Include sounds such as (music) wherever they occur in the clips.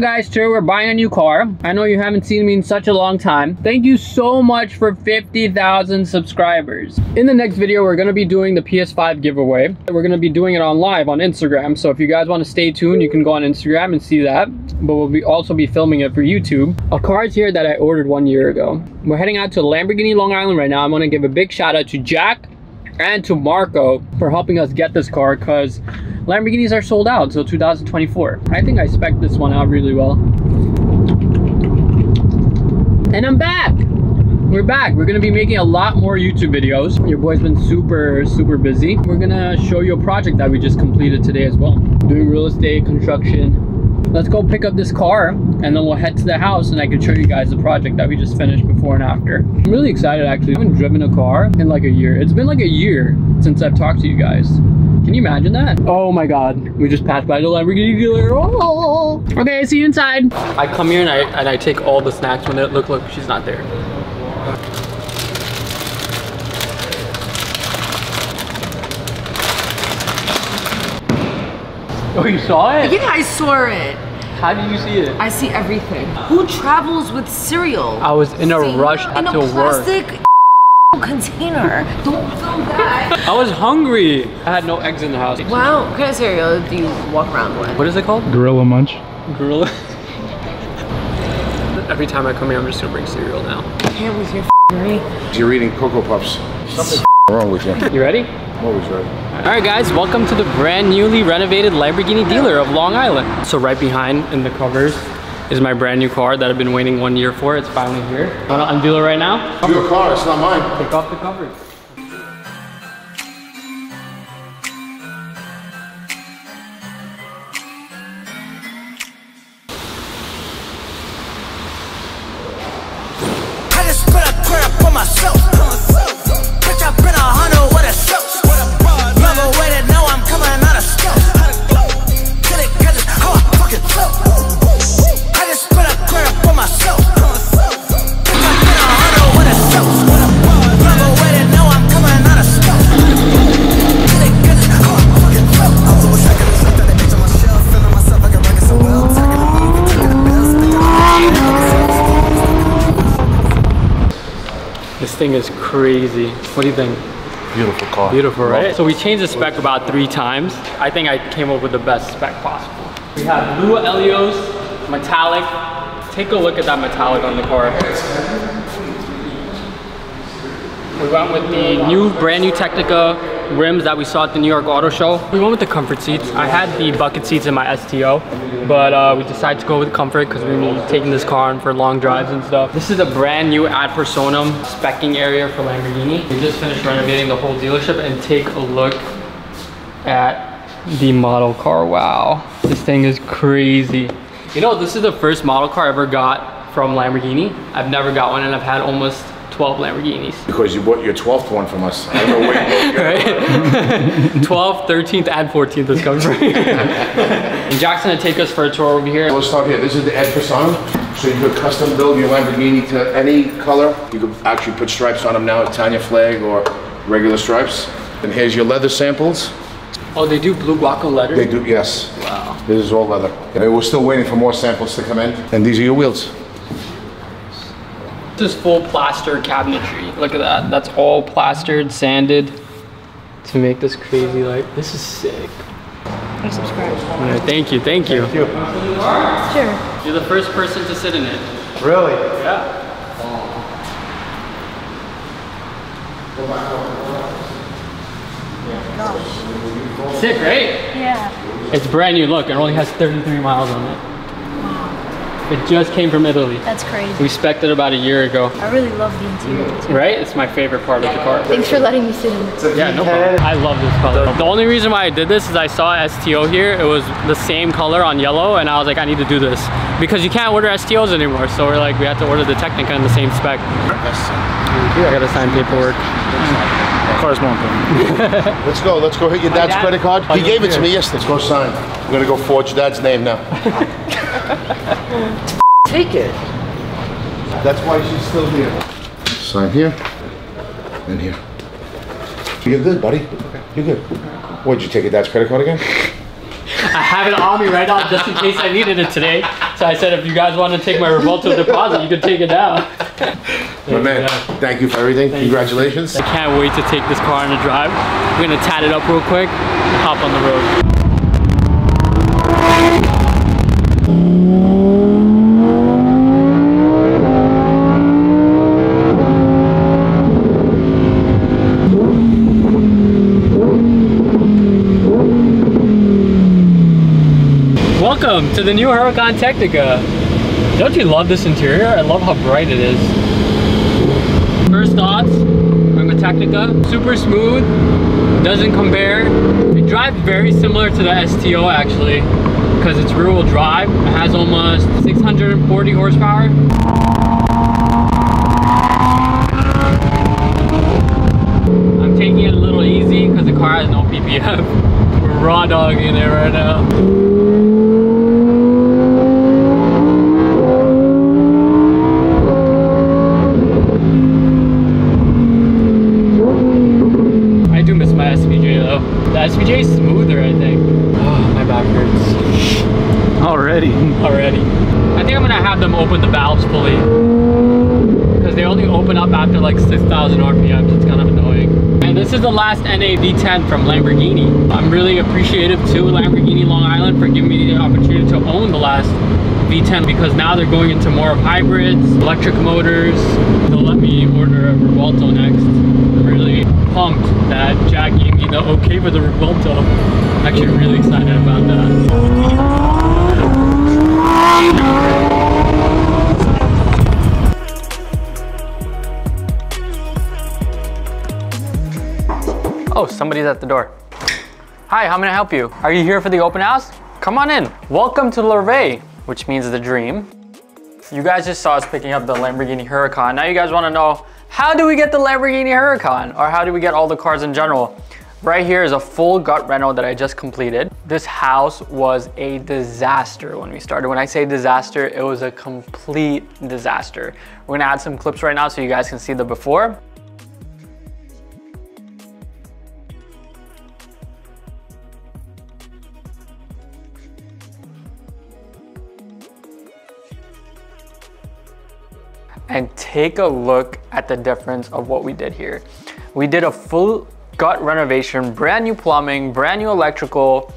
Guys, today we're buying a new car. I know you haven't seen me in such a long time. Thank you so much for 50,000 subscribers. In the next video, we're going to be doing the PS5 giveaway. We're going to be doing it on live on Instagram. So if you guys want to stay tuned, you can go on Instagram and see that. But we'll be also be filming it for YouTube. A car is here that I ordered one year ago. We're heading out to Lamborghini Long Island right now. I want to give a big shout out to Jack and to Marco for helping us get this car because Lamborghinis are sold out until 2024. I think I spec this one out really well. And I'm back! We're back. We're gonna be making a lot more YouTube videos. Your boy's been super, super busy. We're gonna show you a project that we just completed today as well. Doing real estate, construction, let's go pick up this car and then we'll head to the house and I can show you guys the project that we just finished before and after. I'm really excited actually. I haven't driven a car in like a year. It's been like a year since I've talked to you guys. Can you imagine that? Oh my god. We just passed by the Lamborghini dealer. Oh. Okay, see you inside. I come here and I and I take all the snacks when they look look she's not there. Oh, you saw it? Yeah, I saw it. How did you see it? I see everything. Who travels with cereal? I was in a See? rush in a to work. plastic container. Don't film that. I was hungry. I had no eggs in the house. wow, what kind of cereal do you walk around with? What is it called? Gorilla Munch. Gorilla. (laughs) Every time I come here, I'm just gonna bring cereal now. I Can't with your me. You're eating Cocoa Puffs. Something's wrong with you. You ready? I'm always ready. All right, guys, welcome to the brand newly renovated Lamborghini dealer of Long Island. So right behind in the covers is my brand new car that I've been waiting one year for. It's finally here. i Wanna unveil it right now? Your car, it's not mine. Take off the covers. Thing is crazy. What do you think? Beautiful car. Beautiful, right? So we changed the spec about three times. I think I came up with the best spec possible. We have blue Eleos, metallic. Take a look at that metallic on the car. We went with the new, brand new Tecnica rims that we saw at the New York Auto Show. We went with the comfort seats. I had the bucket seats in my STO, but uh, we decided to go with comfort because we were taking this car on for long drives and stuff. This is a brand new ad personam specking area for Lamborghini. We just finished renovating the whole dealership and take a look at the model car. Wow, this thing is crazy. You know, this is the first model car I ever got from Lamborghini. I've never got one and I've had almost 12 Lamborghinis. Because you bought your 12th one from us. I don't know where you right? 12th, 13th, (laughs) and 14th is coming from (laughs) And Jack's gonna take us for a tour over here. Let's start here. This is the Ad Personam. So you could custom build your Lamborghini to any color. You could actually put stripes on them now, Italian flag or regular stripes. And here's your leather samples. Oh, they do blue Glauco leather? They do, yes. Wow. This is all leather. And we're still waiting for more samples to come in. And these are your wheels. This is full plaster cabinetry. Look at that. That's all plastered, sanded to make this crazy like, this is sick. And subscribe. Yeah, thank you, thank you. Sure. You're the first person to sit in it. Really? Yeah. Sick, right? Yeah, It's brand new. Look, it only has 33 miles on it. It just came from Italy. that's crazy. We spec'd it about a year ago. I really love the interior too. Right? It's my favorite part of the car. Thanks for letting me sit in it. Yeah, no problem. I love this color. The only reason why I did this is I saw STO here. It was the same color on yellow, and I was like, I need to do this because you can't order STOs anymore. So we're like, we have to order the Tecnica in the same spec. I gotta sign paperwork. Mm. Car's more important. (laughs) Let's go. Let's go hit your dad's dad- credit card. Oh, He gave it to me yesterday. Let's go sign. We're gonna go forge your dad's name now. (laughs) Take it. That's why she's still here. Sign here and here. You're good, buddy. You're good. What'd you take your dad's credit card again? I have it on me right now just in case I needed it today. so I said, if you guys want to take my Revuelto deposit, you can take it now. My man, thank you for everything. Thank you. Congratulations. I can't wait to take this car on a drive. We're gonna tat it up real quick and hop on the road. Welcome to the new Huracan Tecnica. Don't you love this interior? I love how bright it is. First thoughts from a Tecnica, super smooth, doesn't compare. It drives very similar to the STO actually, because it's rear wheel drive. It has almost 640 horsepower. I'm taking it a little easy because the car has no PPF. (laughs) We're raw dogging it right now. I do miss my SVJ though. SVJ smoother, I think. Oh, my back hurts Already. already. I think I'm gonna have them open the valves fully. Because they only open up after like 6,000 RPMs. It's kind of annoying. And this is the last NA V10 from Lamborghini. I'm really appreciative to Lamborghini Long Island for giving me the opportunity to own the last V10 because now they're going into more of hybrids, electric motors. They'll let me order a Revuelto next. I'm really pumped that Jack gave me the okay for the Revuelto. I'm actually really excited about that. Oh, somebody's at the door. Hi, how may I help you? Are you here for the open house? Come on in. Welcome to Le Rêve, which means the dream. You guys just saw us picking up the Lamborghini Huracan. Now you guys wanna know, how do we get the Lamborghini Huracan? Or how do we get all the cars in general? Right here is a full gut reno that I just completed. This house was a disaster when we started. When I say disaster, it was a complete disaster. We're gonna add some clips right now so you guys can see the before. And take a look at the difference of what we did here. We did a full gut renovation, brand new plumbing, brand new electrical,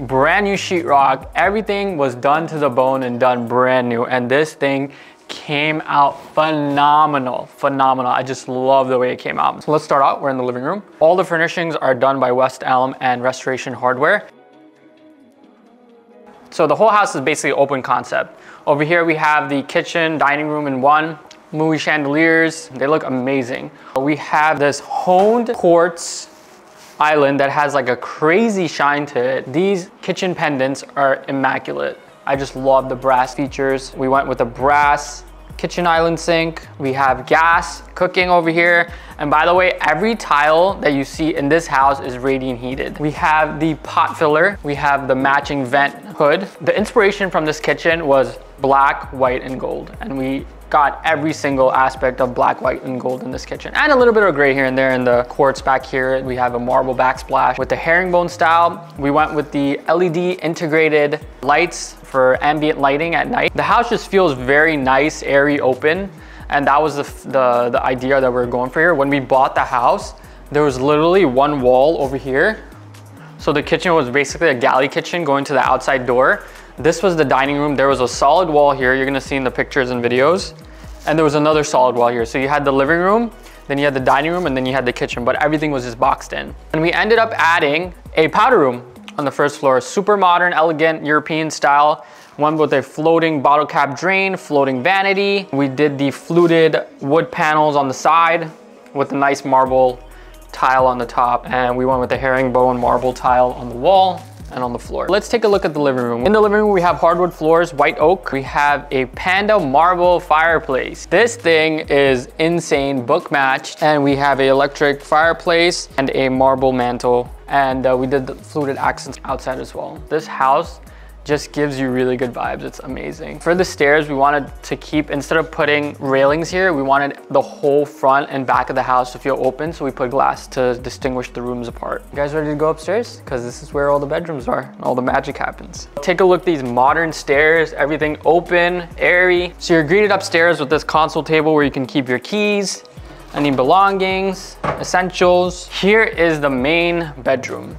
brand new sheetrock. Everything was done to the bone and done brand new. And this thing came out phenomenal, phenomenal. I just love the way it came out. So let's start out, we're in the living room. All the furnishings are done by West Elm and Restoration Hardware. So the whole house is basically open concept. Over here we have the kitchen, dining room in one, movie chandeliers. They look amazing. We have this honed quartz island that has like a crazy shine to it. These kitchen pendants are immaculate. I just love the brass features. We went with a brass kitchen island sink. We have gas cooking over here. And by the way, every tile that you see in this house is radiant heated. We have the pot filler. We have the matching vent hood. The inspiration from this kitchen was black, white, and gold. And we got every single aspect of black, white, and gold in this kitchen. And a little bit of gray here and there in the quartz back here. We have a marble backsplash. With the herringbone style, we went with the LED integrated lights for ambient lighting at night. The house just feels very nice, airy, open. And that was the, the, the idea that we are going for here. When we bought the house, there was literally one wall over here. So the kitchen was basically a galley kitchen going to the outside door. This was the dining room. There was a solid wall here. You're gonna see in the pictures and videos. And there was another solid wall here. So you had the living room, then you had the dining room, and then you had the kitchen, but everything was just boxed in. And we ended up adding a powder room on the first floor. Super modern, elegant, European style. One with a floating bottle cap drain, floating vanity. We did the fluted wood panels on the side with a nice marble tile on the top. And we went with the herringbone marble tile on the wall and on the floor. Let's take a look at the living room. In the living room, we have hardwood floors, white oak. We have a panda marble fireplace. This thing is insane, book matched. And we have a electric fireplace and a marble mantle. And uh, we did the fluted accents outside as well. This house just gives you really good vibes. It's amazing. For the stairs, we wanted to keep, instead of putting railings here, we wanted the whole front and back of the house to feel open. So we put glass to distinguish the rooms apart. You guys ready to go upstairs? Because this is where all the bedrooms are. All the magic happens. Take a look these modern stairs, everything open, airy. So you're greeted upstairs with this console table where you can keep your keys, any belongings, essentials. Here is the main bedroom.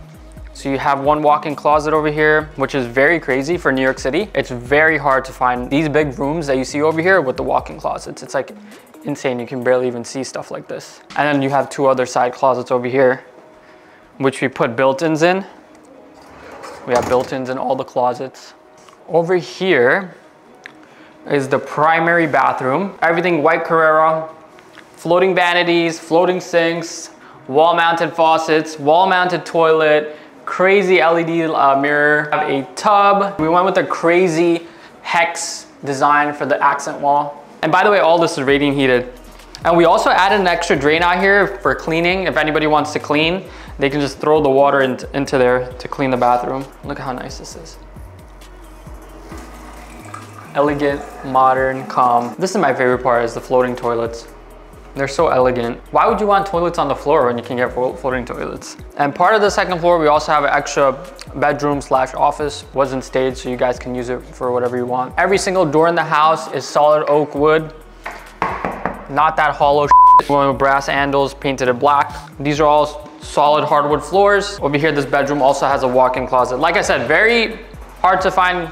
So you have one walk-in closet over here, which is very crazy for New York City. It's very hard to find these big rooms that you see over here with the walk-in closets. It's like insane. You can barely even see stuff like this. And then you have two other side closets over here, which we put built-ins in. We have built-ins in all the closets. Over here is the primary bathroom. Everything white Carrara, floating vanities, floating sinks, wall-mounted faucets, wall-mounted toilet, crazy LED uh, mirror. have a tub. We went with a crazy hex design for the accent wall. And by the way, all this is radiant heated. And we also added an extra drain out here for cleaning. If anybody wants to clean, they can just throw the water in into there to clean the bathroom. Look how nice this is. Elegant, modern, calm. This is my favorite part is the floating toilets. They're so elegant. Why would you want toilets on the floor when you can get floating toilets? And part of the second floor, we also have an extra bedroom slash office. Wasn't staged, so you guys can use it for whatever you want. Every single door in the house is solid oak wood. Not that hollow (laughs) One with brass handles, painted it black. These are all solid hardwood floors. Over here, this bedroom also has a walk-in closet. Like I said, very hard to find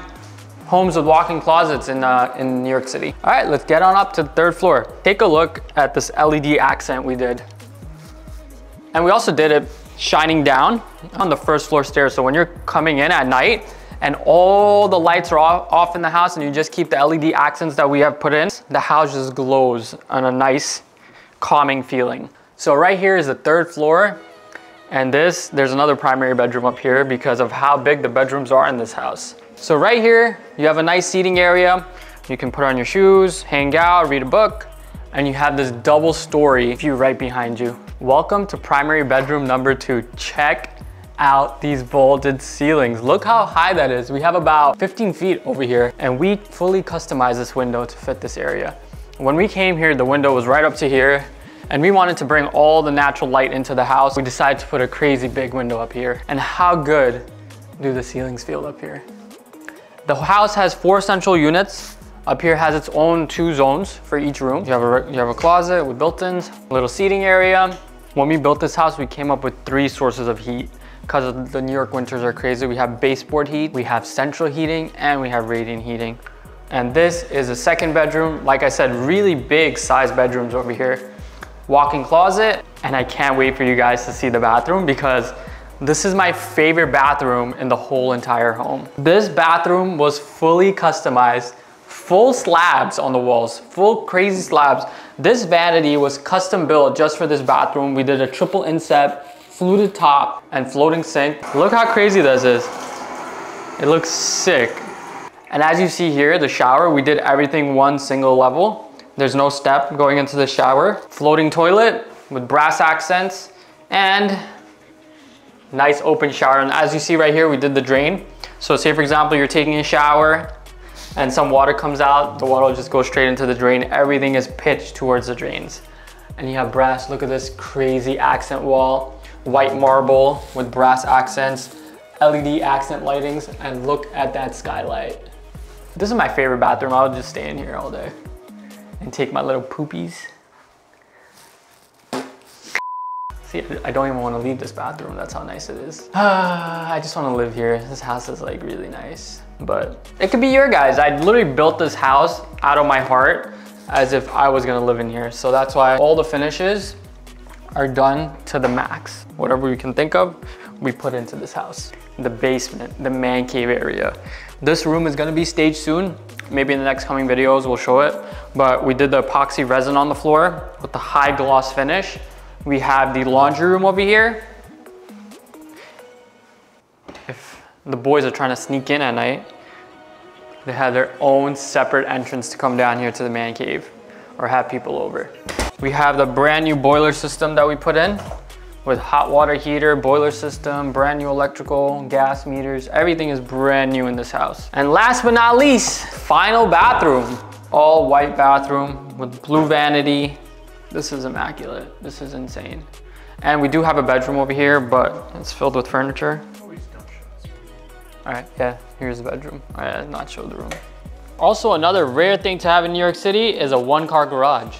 homes with walk-in closets in, uh, in New York City. All right, let's get on up to the third floor. Take a look at this LED accent we did. And we also did it shining down on the first floor stairs. So when you're coming in at night and all the lights are off, off in the house and you just keep the LED accents that we have put in, the house just glows on a nice calming feeling. So right here is the third floor. And this, there's another primary bedroom up here because of how big the bedrooms are in this house. So right here, you have a nice seating area. You can put on your shoes, hang out, read a book, and you have this double story view right behind you. Welcome to primary bedroom number two. Check out these vaulted ceilings. Look how high that is. We have about 15 feet over here and we fully customized this window to fit this area. When we came here, the window was right up to here and we wanted to bring all the natural light into the house. We decided to put a crazy big window up here. And how good do the ceilings feel up here? The house has four central units. Up here has its own two zones for each room. You have a, you have a closet with built-ins, a little seating area. When we built this house, we came up with three sources of heat because the New York winters are crazy. We have baseboard heat, we have central heating, and we have radiant heating. And this is a second bedroom. Like I said, really big size bedrooms over here. Walk-in closet, and I can't wait for you guys to see the bathroom because this is my favorite bathroom in the whole entire home. This bathroom was fully customized, full slabs on the walls, full crazy slabs. This vanity was custom built just for this bathroom. We did a triple inset, fluted top, and floating sink. Look how crazy this is. It looks sick. And as you see here, the shower, we did everything one single level. There's no step going into the shower. Floating toilet with brass accents and nice open shower. And as you see right here, we did the drain. So say for example, you're taking a shower and some water comes out, the water will just go straight into the drain. Everything is pitched towards the drains. And you have brass, look at this crazy accent wall, white marble with brass accents, LED accent lightings, and look at that skylight. This is my favorite bathroom. I would just stay in here all day and take my little poopies. See, I don't even want to leave this bathroom. That's how nice it is. (sighs) I just want to live here. This house is like really nice. But it could be your guys. I literally built this house out of my heart as if I was gonna live in here. So that's why all the finishes are done to the max. Whatever we can think of, we put into this house. The basement, the man cave area. This room is gonna be staged soon. Maybe in the next coming videos, we'll show it. But we did the epoxy resin on the floor with the high gloss finish. We have the laundry room over here. If the boys are trying to sneak in at night, they have their own separate entrance to come down here to the man cave or have people over. We have the brand new boiler system that we put in with hot water heater, boiler system, brand new electrical, gas meters. Everything is brand new in this house. And last but not least, final bathroom. All white bathroom with blue vanity. This is immaculate. This is insane. And we do have a bedroom over here, but it's filled with furniture. All right, yeah, here's the bedroom. All right, I'll not show the room. Also, another rare thing to have in New York City is a one car garage.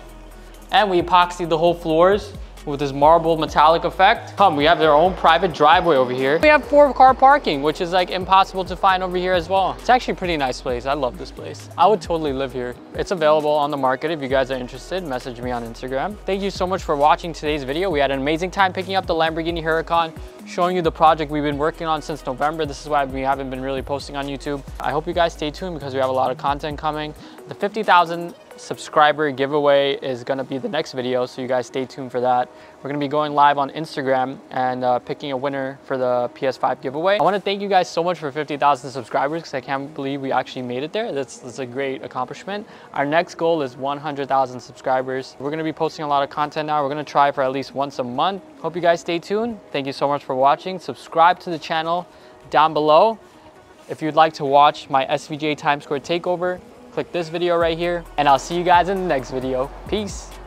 And we epoxied the whole floors with this marble metallic effect. Come, we have their own private driveway over here. We have four car parking, which is like impossible to find over here as well. It's actually pretty nice place. I love this place. I would totally live here. It's available on the market if you guys are interested. Message me on Instagram. Thank you so much for watching today's video. We had an amazing time picking up the Lamborghini Huracan, showing you the project we've been working on since November. This is why we haven't been really posting on YouTube. I hope you guys stay tuned because we have a lot of content coming. The 50,000 subscriber giveaway is gonna be the next video, so you guys stay tuned for that. We're gonna be going live on Instagram and uh, picking a winner for the PS5 giveaway. I wanna thank you guys so much for 50,000 subscribers because I can't believe we actually made it there. That's, that's a great accomplishment. Our next goal is 100,000 subscribers. We're gonna be posting a lot of content now. We're gonna try for at least once a month. Hope you guys stay tuned. Thank you so much for watching. Subscribe to the channel down below. If you'd like to watch my SVJ Times Square takeover, click this video right here, and I'll see you guys in the next video. Peace.